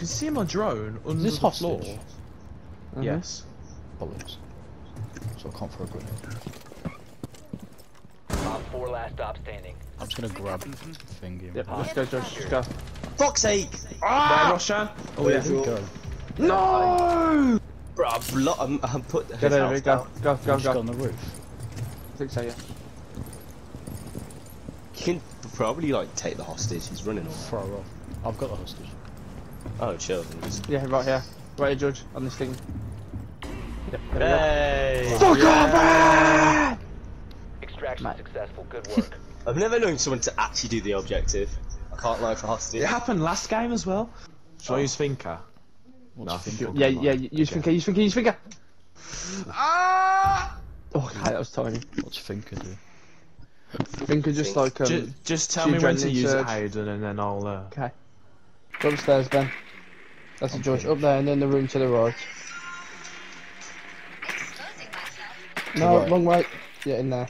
can see my drone under this the hostage? floor. Mhm. Yes. Bullets. So I can't throw a grenade. Op 4 last stop standing. I'm just gonna grab Mm-hmm. thingy. Yep, let's go, Josh. Let's go. Fuck's sake! Ah! Where, Roshan? Oh Where yeah. did it go? No! Bro, I've, lo- I'm, I'm put the Get over house it, go, down. go, go, Just got go. on the roof. I think so, yeah. You can probably like take the hostage. He's running off. Throw off. I've got the hostage. Oh, chill. Yeah, right here. Right here, George, on this thing. Yep, Hey! we go. Fuck off, man! Extraction Mate. successful. Good work. I've never known someone to actually do the objective. I can't lie for hostage. It happened last game as well. Shall I use Thinker? What's No, I Finka? think Yeah, yeah, use finger, use finger, use finger. Ah! Oh, God, that was tiny. What's Finka do? Finger just like, um, Ju- just tell me when to use surge. it, Hayden, and then I'll. Uh... Okay. Go upstairs, Ben. That's it, George. Up there, and then the room to the right. No, right. wrong way. Yeah, in there.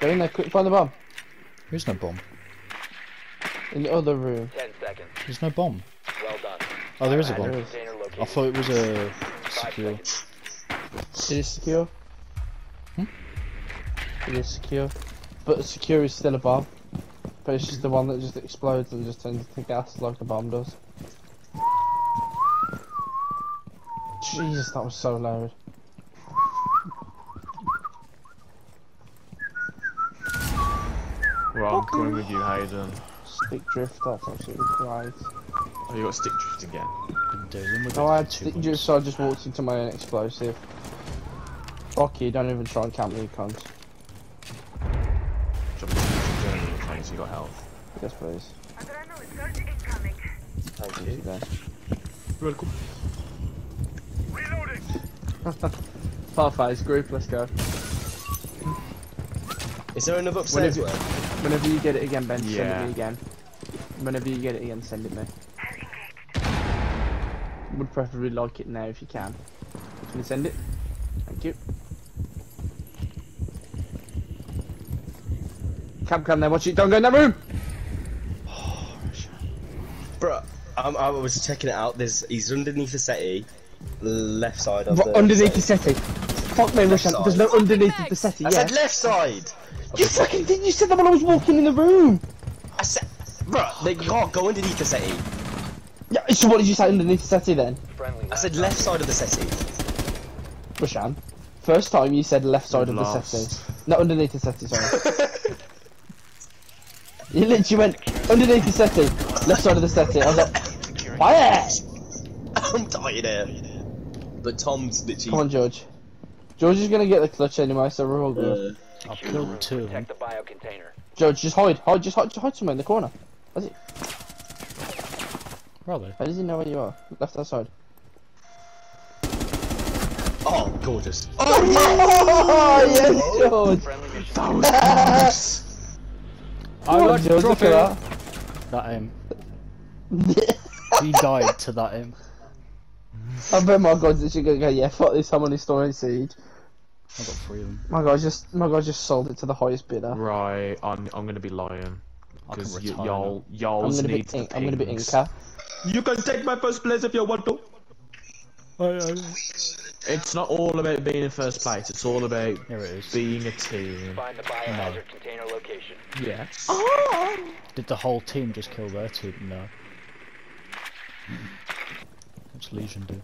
Go in there, quick, find the bomb. There's no bomb. In the other room. 10 seconds. There's no bomb. Well done. Oh, there is a bomb. is. I thought it was a secure. seconds. It is secure. Hmm? It is secure. But secure is still a bomb. But it's just the one that just explodes and just turns into gas like the bomb does. Jesus, that was so loud. Right, I'm coming with you, Hayden. Stick drift, that's absolutely great. Oh, you got stick drift again. Been dealing with No, I had stick drift, so I just walked into my own explosive. Fuck you, don't even try and camp me, you cunt. Journey, okay, so you got health. Yes, please. Thank Thank you, you. Ben. Really cool. Farface group, let's go. Is there another upstairs Whenever- one? Whenever you get it again, Ben, send it Yeah. me again. Whenever you get it again, send it me. Would preferably like it now if you can. Can you send it? Thank you. Cam, cam there, watch it, don't go in that room! Bro, I'm, I was checking it out. There's he's underneath the settee, left side of What, the underneath the settee. settee. Fuck me, Rushan, there's no underneath the settee, I yeah. said left side. You fucking did, you said that when I was walking in the room! I said, bro, they can't go underneath the settee. Yeah, so what did you say underneath the settee then? Friendly I said stop left side of the settee. Rushan, first time you said left side of the Lost. settee. Not underneath the settee, sorry. You literally went underneath the settee, left side of the settee. I was like, quiet! I'm tired here. But Tom's literally. Come on, George. George is gonna get the clutch anyway, so we're all good. Uh, I've Secure the room. killed two of. Protect the bio container. George, just hide, hide, just hide, just hide somewhere in the corner. That's it. Where are they? How does he know where you are? Left hand side. oh, gorgeous. Oh, yes, George! Friendly mission. That was close. I Come on, like look at That aim. He died to that aim. I bet my god, that you're gonna go, yeah, fuck this, I'm on this story siege. I got three of them. My god, just, my god, just sold it to the highest bidder. Right, I'm, I'm gonna be lying. Because retire. y'all, y'all gonna be, need the in, I'm gonna be pings. Inca. You can take my first place if you want to. It's not all about being in first place, it's all about Here it is. being a team. Find the biohazard container location. Yes. Did the whole team just kill their team? No. What's Legion do?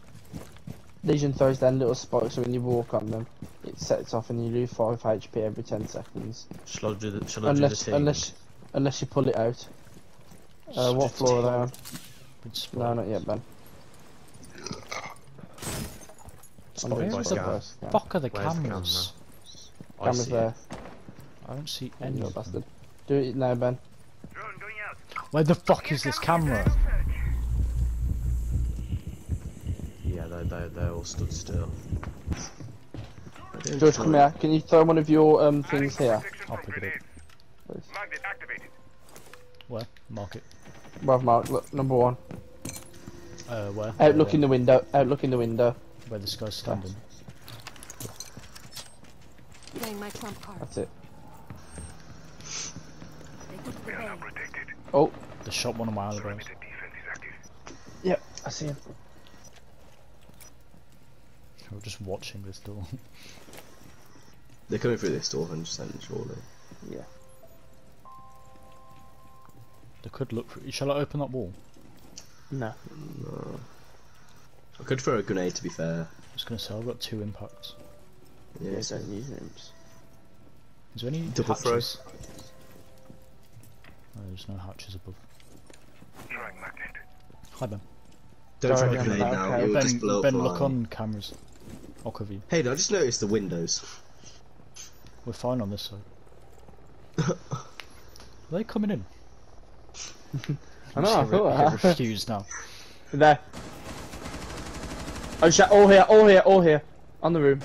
Legion throws down little spikes, so when you walk on them, it sets off and you lose 5 HP every 10 seconds. Shall I do the, shall I do the Unless, team? unless, unless you pull it out. Uh, what floor are they on? It's No, not yet, Ben. Spotted by is the Yeah. Fuck are the Where's the cameras? I Camera's see there. I don't see any little of them. bastard. Do it now, Ben. Where the fuck is this camera? Yeah, they they they all stood still. George, come here. Can you throw one of your um things here? I'll pick it up. Please. Where? Mark it. Well, Mark, look, number one. Uh, where? Outlook Where? in the window. Outlook in the window. Where this guy's standing. Playing my trump card. That's it. Oh, They shot one of my alibis. yep, I see him. We're just watching this door. They're coming through this door, 100% surely. Yeah. They could look for. Shall I open that wall? No. No. I could throw a grenade to be fair. I was gonna say I've got two impacts. Yeah, Yeah, so don't use rooms. Is there any Double throw. hatches? No, there's no hatches above. Hi Ben. don't throw a I'm grenade about now, okay. it will just Ben, blow ben the look on cameras. I'll cover you. Hey, I just noticed the windows. We're fine on this side. Are they coming in? I know, I Just thought re- refused now. There. Oh shit, all here, all here, all here. On the room.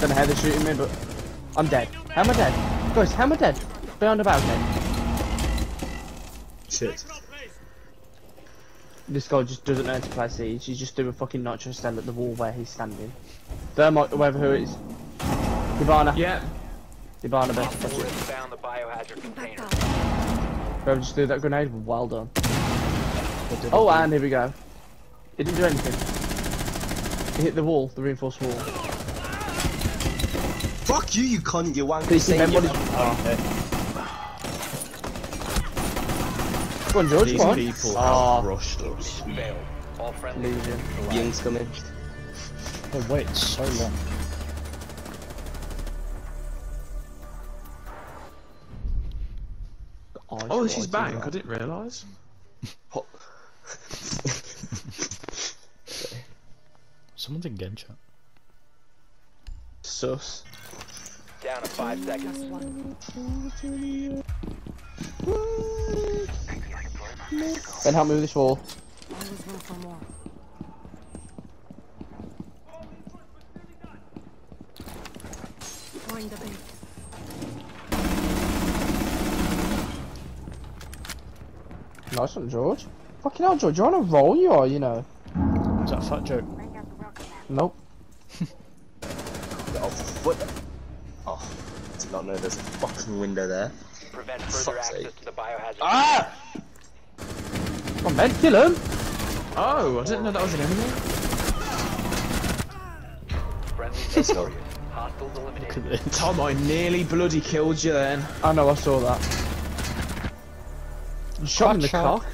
Don't know how they're shooting me, but I'm dead. How am I dead? Guys, how am I dead? Behind the balcony. Shit. This guy just doesn't know how to play Siege. He's just doing a fucking nitro stand at the wall where he's standing. Thermite, whoever who it is. Ivana. Yeah. Ivana, Op best. 4 has found the biohazard container. Whoever just threw that grenade, well done. Oh, and here we go. It didn't do anything. It hit the wall, the reinforced wall. Fuck you, you cunt, you wanker. Did you see Say you- What did- Come on, George, These come on. people Ah. have rushed us. Failed. Legion. Young's coming. Oh wait, it's so long. Ice Oh, she's white back. I didn't realise. Someone's in game chat. Sus. Down to 5 seconds. Ben, help me with this wall. Always room for more. Throwing the bait. Nice one, George. Fucking hell, George, you're on a roll, you are, you know. Is that a fat joke? Nope. Oh, what? Oh, did not know there's a fucking window there. Prevent Fuck's access sake. to the biohazard Ah! Come on, Ben, kill him! Oh, I didn't know that was an enemy. Friendly Let's go. Hostiles eliminated. Tom, I nearly bloody killed you then. I know, I saw that. You shot him in the Cock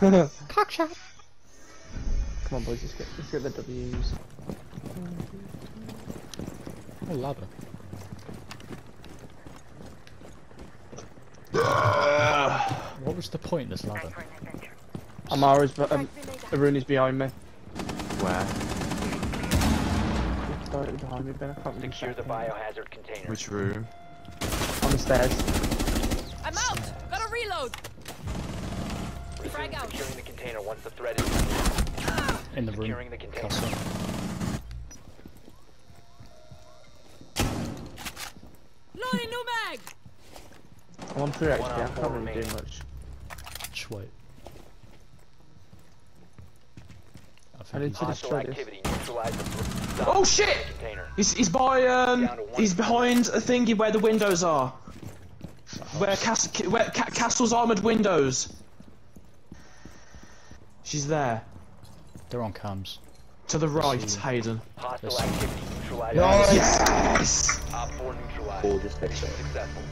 cock. Cock shot. Come on, boys, let's get, let's get the W's. Oh, ladder. What was the point of this ladder? Amara's, be- um, Arun is behind me. Where? Directly behind me, Ben, I can't really Secure the biohazard container. Which room? On the stairs. I'm out! Gotta reload! Resume Frag out. securing the container once the threat is In the room. the container. Castle. Loading new mag! I'm on 3 HP, One I on can't four really do much. Just wait. I I need to destroy this. activity. Neutralize Oh shit! container. He's, he's by um Down to one. he's behind a thingy where the windows are. Where Cas- where Ca- Castle's armored windows. She's there. They're on cams. To the right. Hayden. Hostile Yes. activity. Neutralize. Yes! Op 4 neutralized. Or just pick Mission it. successful.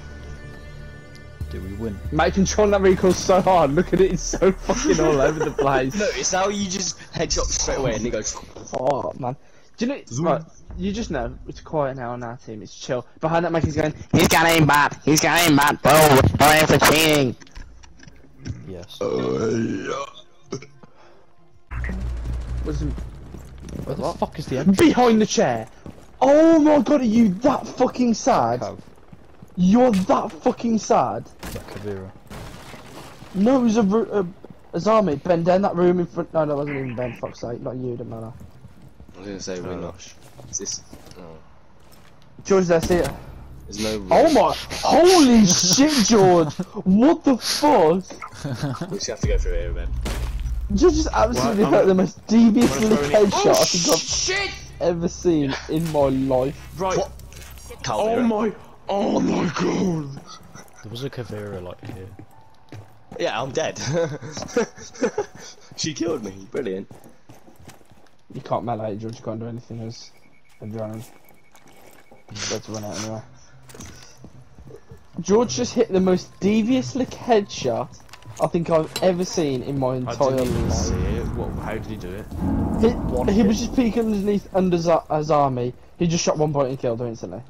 Do we win? Mate, controlling that recoil so hard. Look at it, it's so fucking all over the place. No, it's how you just headshot straight away and it goes. Oh man. Do you know? Zoom. Right, you just know it's quiet now on our team. It's chill. Behind that mic, he's going. He's got aimbot. He's got aimbot, bro. We're playing for cheating. Yes. Oh, What's him Where the what? fuck is the entrance? behind the chair? Oh my god, are you that fucking sad? Cav. You're that fucking sad. That Caveira. No, it was a, ru- a, a Zami. Ben, down that room in front. No, that wasn't even Ben. Fuck's sake, not you, the matter. I was gonna say we're not. Is this? Oh, George, there, see it. there's no. Room. Oh my! Holy shit, George! What the fuck? We just have to go through here, man. George just absolutely Well, hurt the most deviously I'm gonna throw it in. headshot Oh, I think I've shit! ever seen in my life. Right. What? Oh Calvin. my. Oh my god. There was a Caveira like here. Yeah, I'm dead. she killed me. Brilliant. You can't melee, George. You can't do anything as a drone. Got to run out anyway. George just hit the most devious lick headshot I think I've ever seen in my I entire didn't even life. see it. What, how did he do it? He, he was just peeking underneath under Za- uh, his army. He just shot one point and killed her instantly.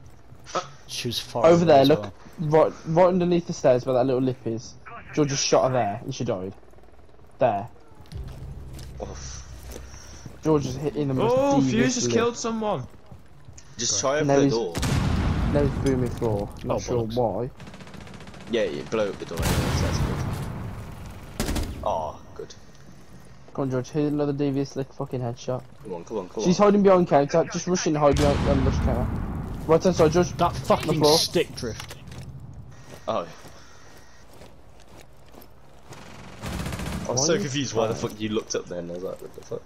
Uh, she was far Over there, look. well. Right, right underneath the stairs where that little lip is. George just shot her there, and she died. There. Oh, George is hitting the most Oh, devious Fuse just lip. killed someone. just try open No, the he's- door. Now he's booming floor. Not Oh, sure bollocks. why. Yeah, yeah, blow up the door. Anyways, that's good. Oh, good. Come on, George. Hit another devious lick fucking headshot. Come on, come on, come on. She's on. hiding behind counter. Just rush in, hide behind um, rush counter. Right hand side, George. That fucking floor. stick drift. Oh. I was Why so you confused why the fuck you looked up then. I was like, what the fuck?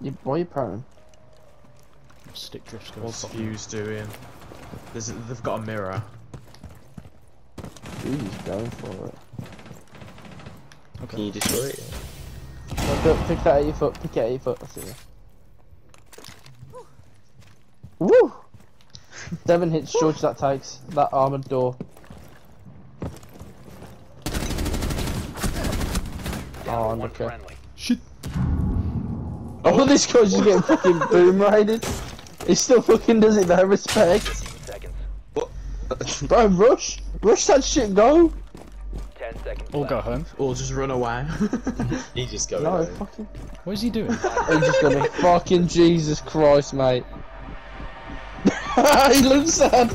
You, why are you prone? Stick drift. goes What's Fuse doing? There's they've got a mirror. He's going for it. Can you destroy it? No, don't pick that at your foot. Pick it at your foot. That's it. Woo! Seven hits, George. That takes that armored door. Oh, One unlucky. friendly. Oh, this guy's just getting fucking boom raided. He still fucking does it though, respect. Seconds. Bro, rush! Rush that shit, go! Ten seconds. All left. go home. Or just run away. he just go. No, away. fucking. What is he doing? He's just gonna fucking Jesus Christ, mate. he looks sad.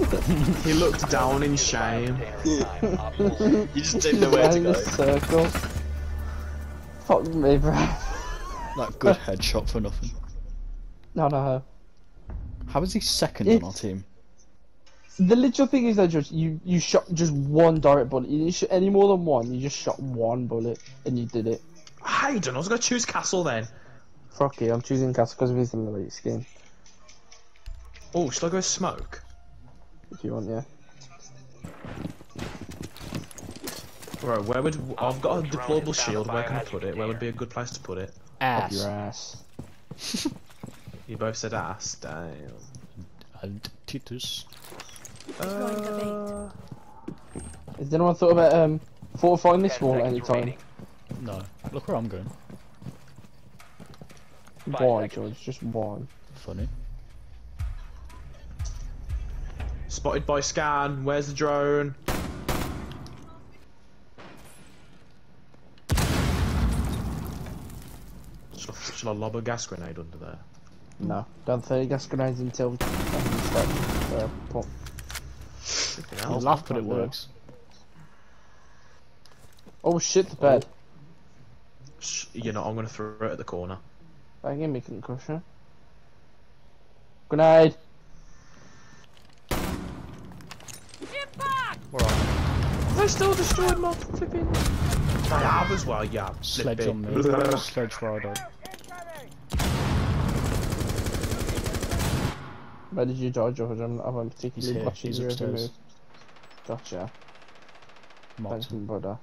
he looked down in shame. Container in time. Op four. You just didn't know where to Around go. circle. Fuck me, bro. that good headshot for nothing. No, no. How is he second It's- on our team? The literal thing is though, just you you shot just one direct bullet. You didn't shoot any more than one. You just shot one bullet and you did it. I don't know. I was gonna choose Castle then. Fuck you. I'm choosing Castle because of his elite skin. Oh, should I go smoke? If you want, yeah. Bro, where would I've got a deployable shield? Where can I put it? Where would be a good place to put it? Up your ass. You both said ass. Damn. and Titus. Deploying Uh, Has anyone thought about um fortifying this wall at any time? remaining. No, look where I'm going. Five Why, seconds. George? Just why? Funny. spotted by scan. Where's the drone? Should I, should I lob a gas grenade under there? No. Don't throw gas grenades until start, uh, You laugh, but it can't do it. works. Oh shit, the bed. Sh- You know, I'm gonna throw it at the corner. That gave me concussion. Grenade! They still destroyed my flipping. They have as well, yeah. Sledge on me. Sledge I died. Where did you George? I'm, I He's particularly here. watching He's you upstairs. move. Gotcha. Marked Thanks, him. my brother.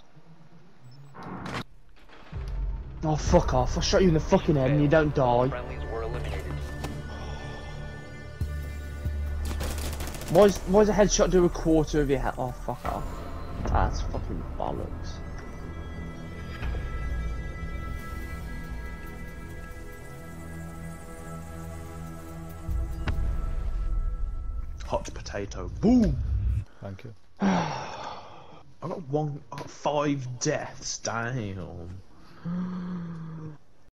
Oh, fuck off. I shot you in the fucking head and you don't die. Friendlies were eliminated. Why is, why does a headshot do a quarter of your head? Oh, fuck off. That's fucking bollocks. Hot potato. Boom! Thank you. I got one, I got five deaths. Damn.